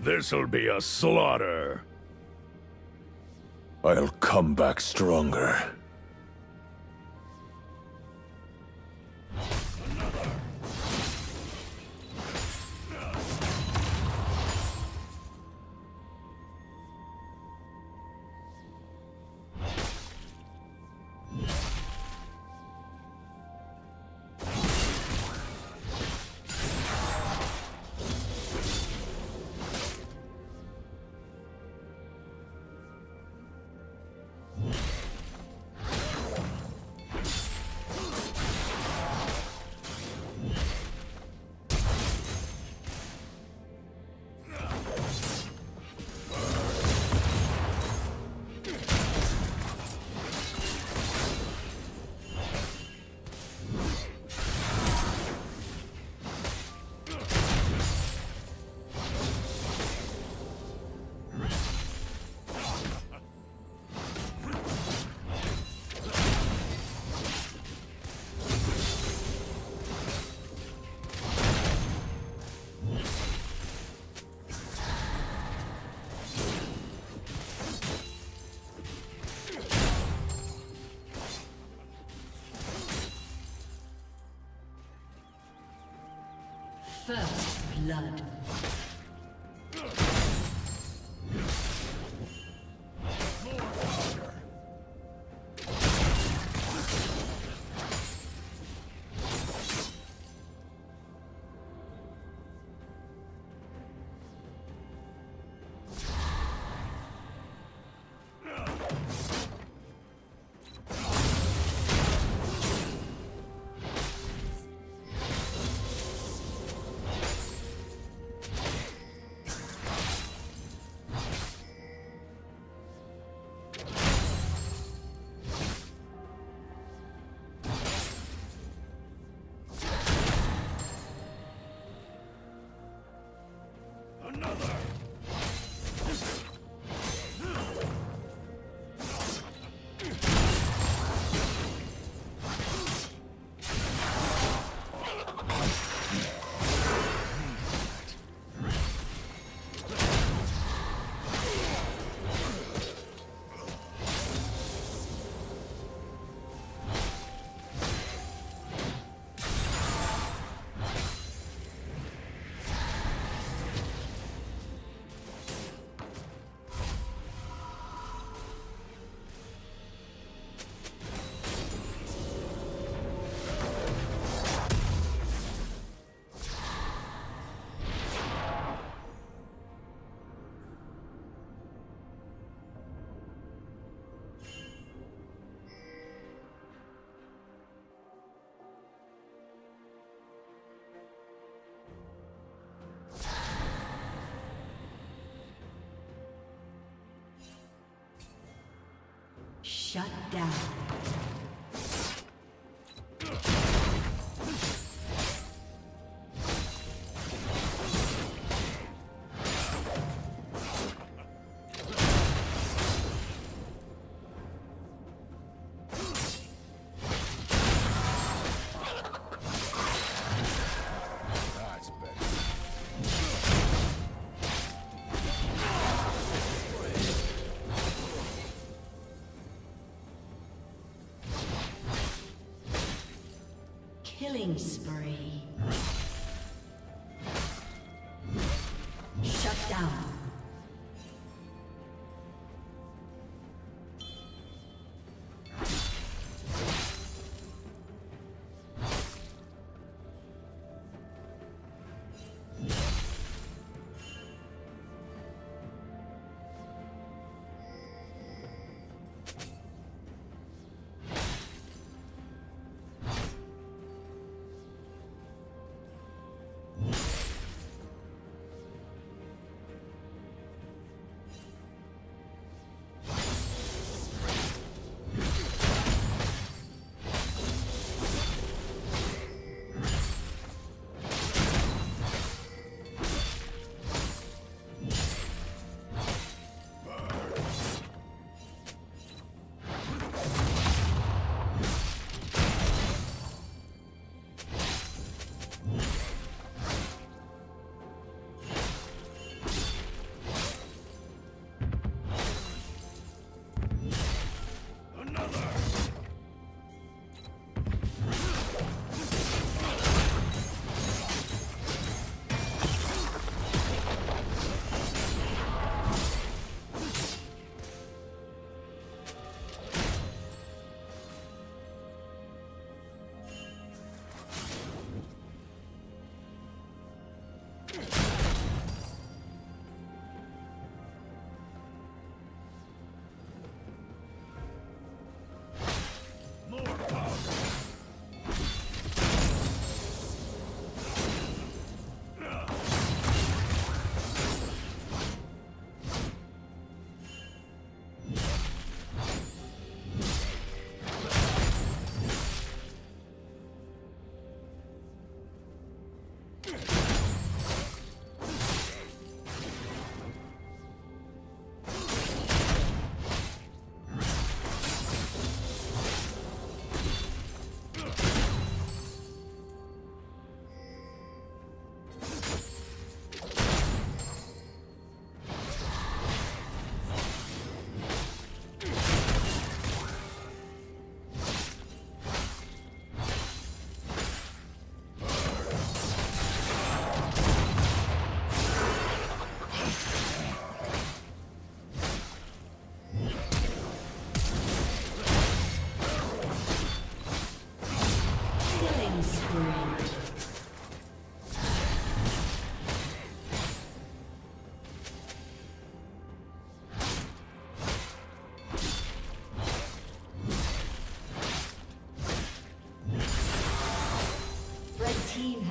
This'll be a slaughter. I'll come back stronger. First blood. Shut down. Killing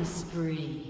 Killing spree.